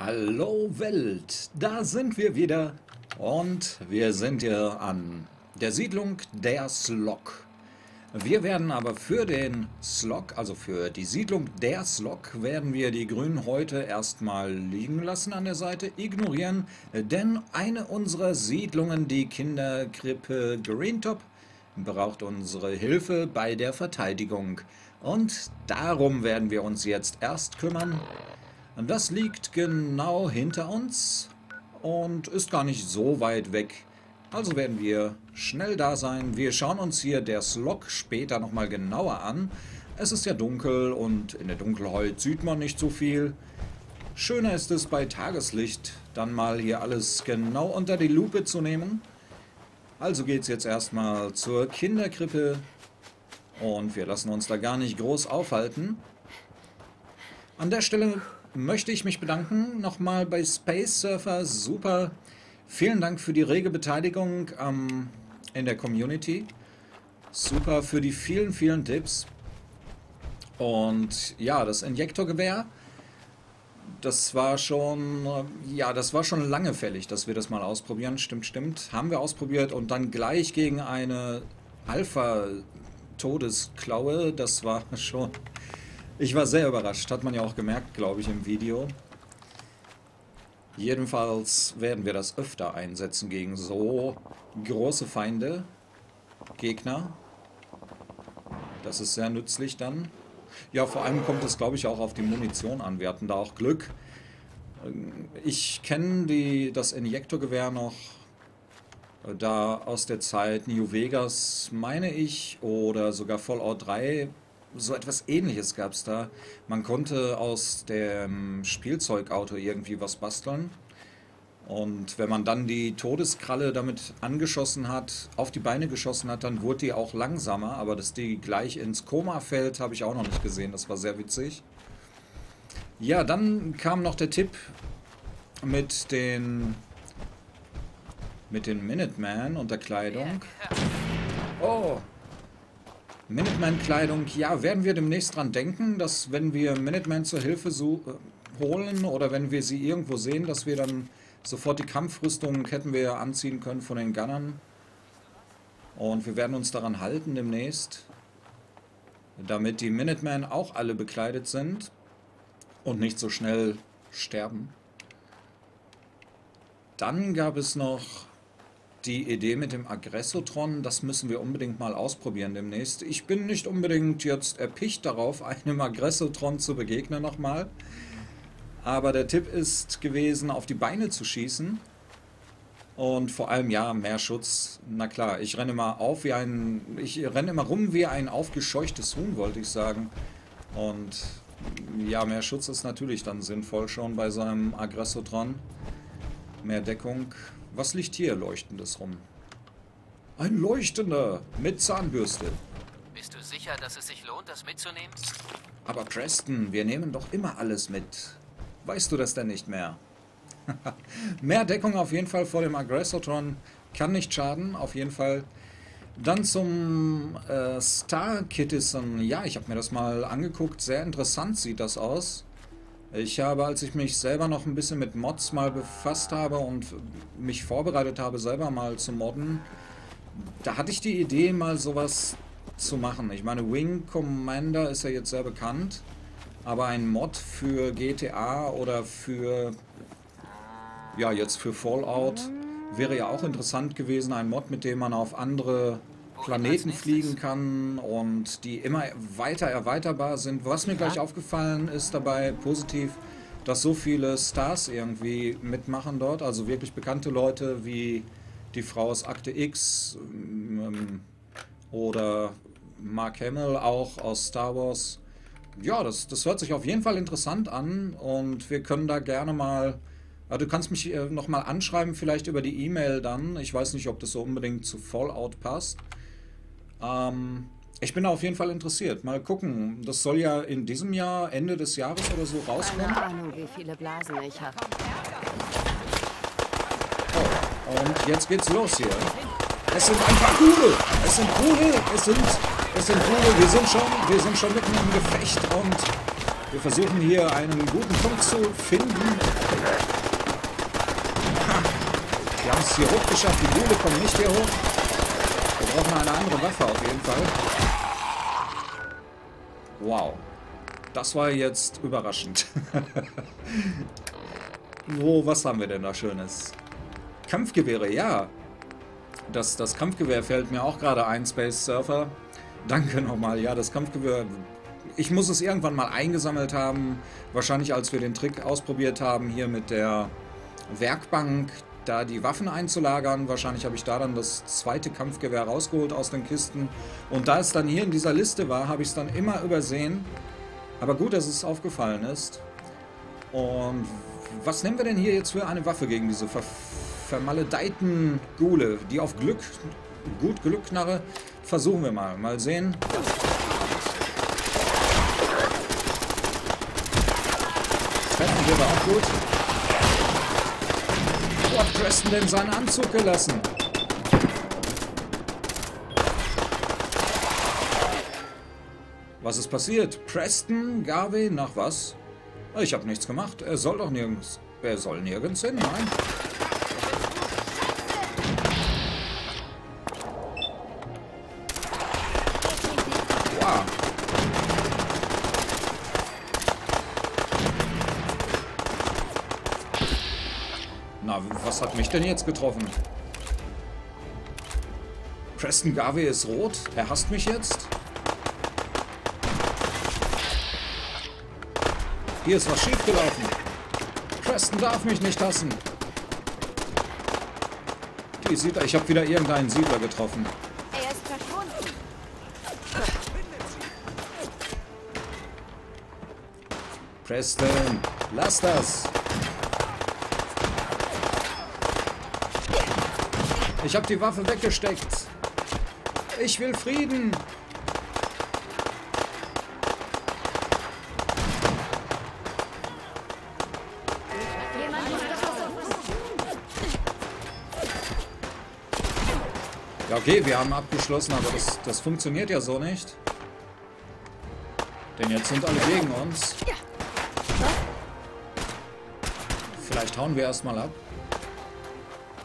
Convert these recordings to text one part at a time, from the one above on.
Hallo Welt, da sind wir wieder und wir sind hier an der Siedlung der Slok. Wir werden aber für den Slok, also für die Siedlung der Slok, werden wir die grünen Häute erstmal liegen lassen an der Seite, ignorieren, denn eine unserer Siedlungen, die Kinderkrippe Greentop, braucht unsere Hilfe bei der Verteidigung. Und darum werden wir uns jetzt erst kümmern. Das liegt genau hinter uns und ist gar nicht so weit weg. Also werden wir schnell da sein. Wir schauen uns hier der Slok später nochmal genauer an. Es ist ja dunkel und in der Dunkelheit sieht man nicht so viel. Schöner ist es bei Tageslicht, dann mal hier alles genau unter die Lupe zu nehmen. Also geht es jetzt erstmal zur Kinderkrippe und wir lassen uns da gar nicht groß aufhalten. An der Stelle möchte ich mich bedanken nochmal bei Space Surfer. Super. Vielen Dank für die rege Beteiligung ähm, in der Community. Super für die vielen, vielen Tipps. Und ja, das Injektorgewehr, das war schon, ja, das war schon lange fällig, dass wir das mal ausprobieren. Stimmt, stimmt. Haben wir ausprobiert und dann gleich gegen eine Alpha-Todesklaue. Das war schon ich war sehr überrascht, hat man ja auch gemerkt, glaube ich, im Video. Jedenfalls werden wir das öfter einsetzen gegen so große Feinde, Gegner. Das ist sehr nützlich dann. Ja, vor allem kommt es, glaube ich, auch auf die Munition an. Wir hatten da auch Glück. Ich kenne das Injektorgewehr noch da aus der Zeit New Vegas, meine ich, oder sogar Fallout 3 so etwas ähnliches gab es da. Man konnte aus dem Spielzeugauto irgendwie was basteln. Und wenn man dann die Todeskralle damit angeschossen hat, auf die Beine geschossen hat, dann wurde die auch langsamer. Aber dass die gleich ins Koma fällt, habe ich auch noch nicht gesehen. Das war sehr witzig. Ja, dann kam noch der Tipp mit den mit den Minuteman und der Kleidung. Oh, Minuteman-Kleidung, ja, werden wir demnächst dran denken, dass wenn wir Minuteman zur Hilfe so, äh, holen oder wenn wir sie irgendwo sehen, dass wir dann sofort die Kampfrüstung hätten wir anziehen können von den Gunnern. Und wir werden uns daran halten demnächst, damit die Minutemen auch alle bekleidet sind und nicht so schnell sterben. Dann gab es noch die Idee mit dem Aggressotron, das müssen wir unbedingt mal ausprobieren demnächst. Ich bin nicht unbedingt jetzt erpicht darauf, einem Aggressotron zu begegnen nochmal. Aber der Tipp ist gewesen, auf die Beine zu schießen. Und vor allem, ja, mehr Schutz. Na klar, ich renne immer auf wie ein... Ich renne immer rum wie ein aufgescheuchtes Huhn, wollte ich sagen. Und ja, mehr Schutz ist natürlich dann sinnvoll schon bei so einem Aggressotron. Mehr Deckung was liegt hier leuchtendes rum? Ein Leuchtender mit Zahnbürste. Bist du sicher, dass es sich lohnt, das mitzunehmen? Aber Preston, wir nehmen doch immer alles mit. Weißt du das denn nicht mehr? mehr Deckung auf jeden Fall vor dem Aggressotron kann nicht schaden, auf jeden Fall. Dann zum äh, Star Kittison. Ja, ich habe mir das mal angeguckt. Sehr interessant sieht das aus. Ich habe, als ich mich selber noch ein bisschen mit Mods mal befasst habe und mich vorbereitet habe, selber mal zu modden, da hatte ich die Idee, mal sowas zu machen. Ich meine, Wing Commander ist ja jetzt sehr bekannt, aber ein Mod für GTA oder für, ja, jetzt für Fallout wäre ja auch interessant gewesen. Ein Mod, mit dem man auf andere Planeten fliegen kann und die immer weiter erweiterbar sind. Was mir gleich aufgefallen ist dabei positiv, dass so viele Stars irgendwie mitmachen dort, also wirklich bekannte Leute wie die Frau aus Akte X ähm, oder Mark Hamill auch aus Star Wars. Ja, das, das hört sich auf jeden Fall interessant an und wir können da gerne mal du kannst mich äh, nochmal anschreiben, vielleicht über die E-Mail dann. Ich weiß nicht, ob das so unbedingt zu Fallout passt. Ähm, ich bin auf jeden Fall interessiert. Mal gucken. Das soll ja in diesem Jahr, Ende des Jahres oder so rauskommen. Keine Ahnung, wie viele Blasen ich habe. Oh, und jetzt geht's los hier. Es sind einfach Kugel. Es sind Kugel. Es sind, es sind Kugel. Wir sind schon, wir sind schon mitten im Gefecht und Wir versuchen hier einen guten Punkt zu finden. Wir haben es hier hochgeschafft. Die Bude kommt nicht hier hoch. Wir brauchen eine andere Waffe auf jeden Fall. Wow. Das war jetzt überraschend. Wo, was haben wir denn da Schönes? Kampfgewehre, ja. Das, das Kampfgewehr fällt mir auch gerade ein, Space Surfer. Danke nochmal. Ja, das Kampfgewehr. Ich muss es irgendwann mal eingesammelt haben. Wahrscheinlich als wir den Trick ausprobiert haben, hier mit der Werkbank da die Waffen einzulagern. Wahrscheinlich habe ich da dann das zweite Kampfgewehr rausgeholt aus den Kisten. Und da es dann hier in dieser Liste war, habe ich es dann immer übersehen. Aber gut, dass es aufgefallen ist. Und was nehmen wir denn hier jetzt für eine Waffe gegen diese ver vermaledeiten Gule, die auf Glück, gut Glück knarre? Versuchen wir mal. Mal sehen. Treffen wir auch gut. Hat Preston denn seinen Anzug gelassen? Was ist passiert? Preston, Garvey, nach was? Ich habe nichts gemacht. Er soll doch nirgends. Er soll nirgends hin, nein. Was hat mich denn jetzt getroffen? Preston Garvey ist rot. Er hasst mich jetzt. Hier ist was schiefgelaufen. Preston darf mich nicht hassen. Die Siedler, ich habe wieder irgendeinen Siedler getroffen. Er ist verschwunden. Preston, lass das. Ich habe die Waffe weggesteckt. Ich will Frieden. Ja, okay, wir haben abgeschlossen, aber das, das funktioniert ja so nicht. Denn jetzt sind alle gegen uns. Vielleicht hauen wir erstmal ab.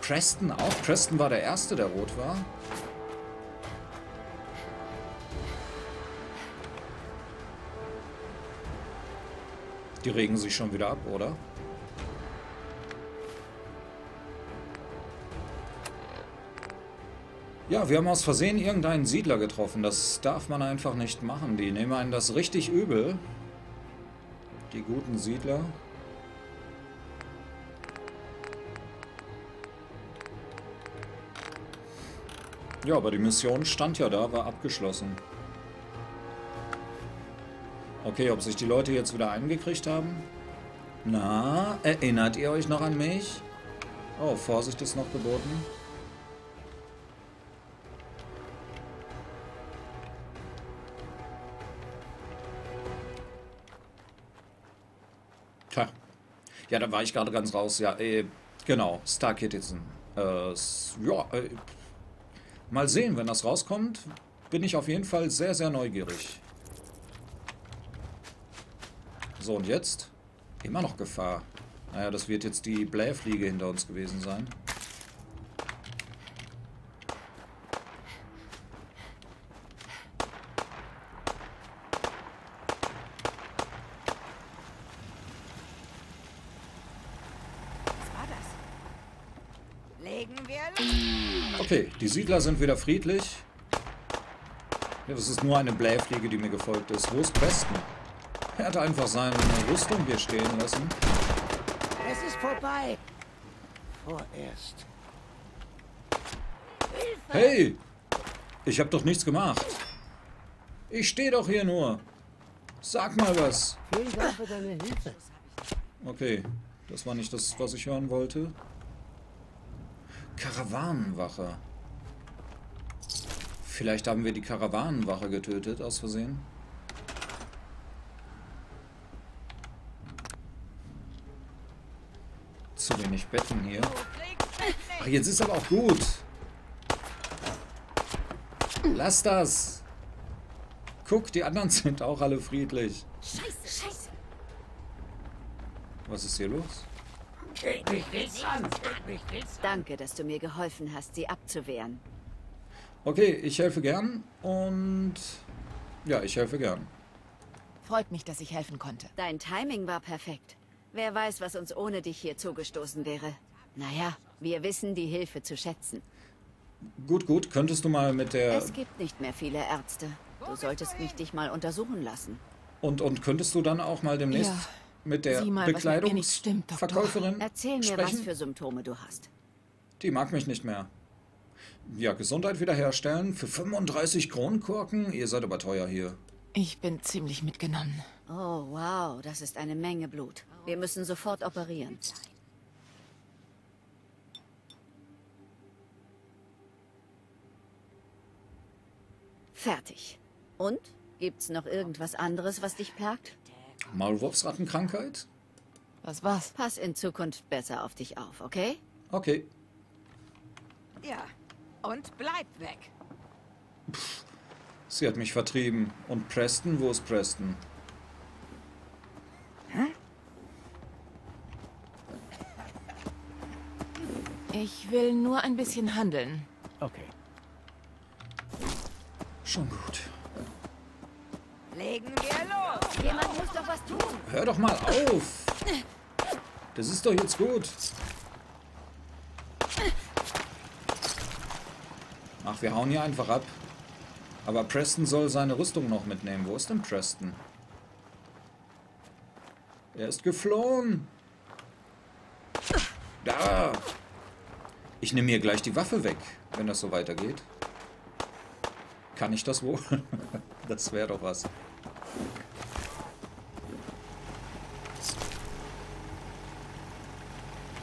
Preston auch? Preston war der Erste, der rot war. Die regen sich schon wieder ab, oder? Ja, wir haben aus Versehen irgendeinen Siedler getroffen. Das darf man einfach nicht machen. Die nehmen einen das richtig übel. Die guten Siedler. Ja, aber die Mission stand ja da, war abgeschlossen. Okay, ob sich die Leute jetzt wieder eingekriegt haben? Na, erinnert ihr euch noch an mich? Oh, Vorsicht ist noch geboten. Tja. Ja, da war ich gerade ganz raus. Ja, äh, genau. Star Citizen. Äh, ja, äh, mal sehen, wenn das rauskommt, bin ich auf jeden Fall sehr, sehr neugierig. So, und jetzt? Immer noch Gefahr. Naja, das wird jetzt die Blähfliege hinter uns gewesen sein. Was war das? Legen wir los. Okay, die Siedler sind wieder friedlich. Ja, das ist nur eine Blähfliege, die mir gefolgt ist. Wo ist Preston? Er hat einfach seine Rüstung hier stehen lassen. Es ist vorbei. Vorerst. Hey! Ich habe doch nichts gemacht. Ich stehe doch hier nur. Sag mal was. Vielen Dank für deine Hilfe. Okay, das war nicht das, was ich hören wollte. Karawanenwache. Vielleicht haben wir die Karawanenwache getötet, aus Versehen. Zu wenig Betten hier. Ach, jetzt ist aber auch gut. Lass das. Guck, die anderen sind auch alle friedlich. Scheiße, scheiße. Was ist hier los? Mich an. Mich geht's Danke, dass du mir geholfen hast, sie abzuwehren. Okay, ich helfe gern und... Ja, ich helfe gern. Freut mich, dass ich helfen konnte. Dein Timing war perfekt. Wer weiß, was uns ohne dich hier zugestoßen wäre. Naja, wir wissen die Hilfe zu schätzen. Gut, gut. Könntest du mal mit der... Es gibt nicht mehr viele Ärzte. Du solltest mich dich mal untersuchen lassen. Und, und könntest du dann auch mal demnächst Ja. mit der. Bekleidungsverkäuferin Erzähl mir, sprechen? was für Symptome du hast. Die mag mich nicht mehr. Ja, Gesundheit wiederherstellen für 35 Kronkorken? Ihr seid aber teuer hier. Ich bin ziemlich mitgenommen. Oh, wow, das ist eine Menge Blut. Wir müssen sofort operieren. Fertig. Und? Gibt's noch irgendwas anderes, was dich plagt? Maulwurfsrattenkrankheit? Was war's? Pass in Zukunft besser auf dich auf, okay? Okay. Ja. Und bleib weg. Sie hat mich vertrieben. Und Preston? Wo ist Preston? Ich will nur ein bisschen handeln. Okay. Schon gut. Legen wir los. Jemand muss doch was tun. Hör doch mal auf! Das ist doch jetzt gut. Ach, wir hauen hier einfach ab. Aber Preston soll seine Rüstung noch mitnehmen. Wo ist denn Preston? Er ist geflohen. Da! Ich nehme mir gleich die Waffe weg, wenn das so weitergeht. Kann ich das wohl? das wäre doch was.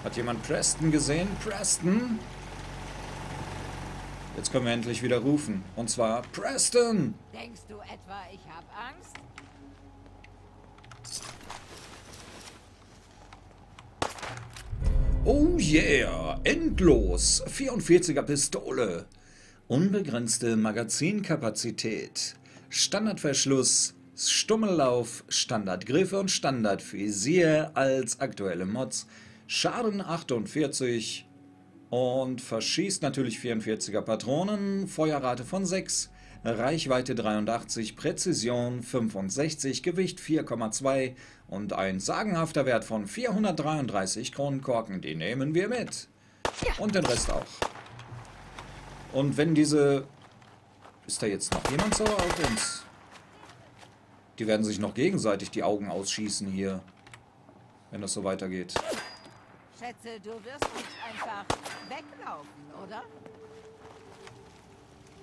Hat jemand Preston gesehen? Preston? Jetzt können wir endlich wieder rufen. Und zwar Preston! Denkst du etwa, ich hab Angst? Oh yeah! Endlos! 44er Pistole. Unbegrenzte Magazinkapazität. Standardverschluss. Stummellauf, Standardgriffe und Standardvisier als aktuelle Mods. Schaden 48 und verschießt natürlich 44er Patronen, Feuerrate von 6, Reichweite 83, Präzision 65, Gewicht 4,2 und ein sagenhafter Wert von 433 Kronenkorken. Die nehmen wir mit. Und den Rest auch. Und wenn diese... Ist da jetzt noch jemand sauer auf uns? Die werden sich noch gegenseitig die Augen ausschießen hier. Wenn das so weitergeht. Schätze, du wirst nicht einfach weglaufen, oder?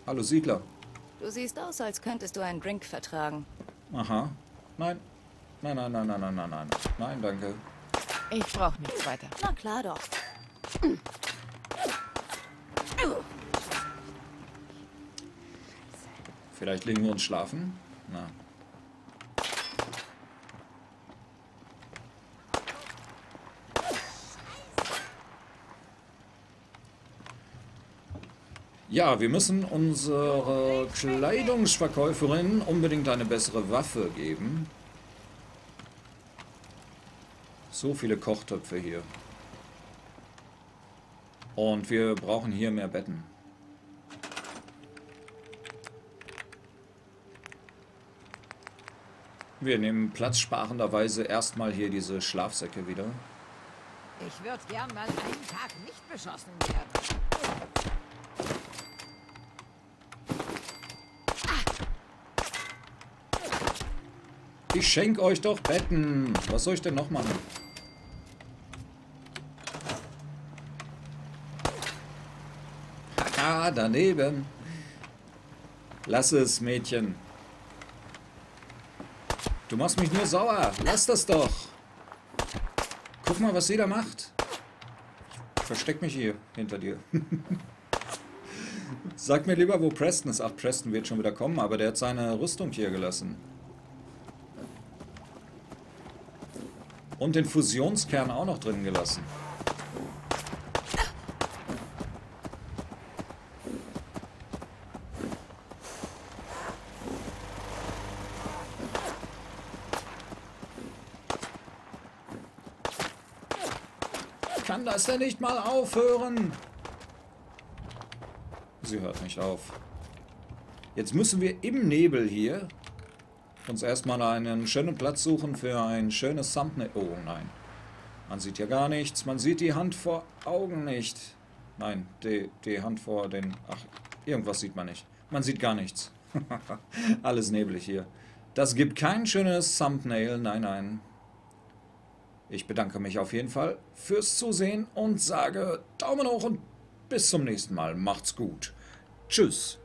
Hallo Siedler. Du siehst aus, als könntest du einen Drink vertragen. Aha. Nein. Nein, nein, nein, nein, nein, nein, nein. Nein, danke. Ich brauche nichts weiter. Na klar doch. Vielleicht legen wir uns schlafen? Na. Ja, wir müssen unserer Kleidungsverkäuferin unbedingt eine bessere Waffe geben. So viele Kochtöpfe hier. Und wir brauchen hier mehr Betten. Wir nehmen platzsparenderweise erstmal hier diese Schlafsäcke wieder. Ich würde gern mal einen Tag nicht beschossen werden. Ich schenk euch doch Betten. Was soll ich denn noch machen? Haha, daneben. Lass es, Mädchen. Du machst mich nur sauer. Lass das doch. Guck mal, was sie da macht. Ich versteck mich hier hinter dir. Sag mir lieber, wo Preston ist. Ach, Preston wird schon wieder kommen, aber der hat seine Rüstung hier gelassen. Und den Fusionskern auch noch drin gelassen. Kann das denn nicht mal aufhören? Sie hört nicht auf. Jetzt müssen wir im Nebel hier uns erstmal einen schönen Platz suchen für ein schönes Thumbnail. Oh nein. Man sieht ja gar nichts. Man sieht die Hand vor Augen nicht. Nein, die, die Hand vor den... Ach, irgendwas sieht man nicht. Man sieht gar nichts. Alles neblig hier. Das gibt kein schönes Thumbnail. Nein, nein. Ich bedanke mich auf jeden Fall fürs Zusehen und sage Daumen hoch und bis zum nächsten Mal. Macht's gut. Tschüss.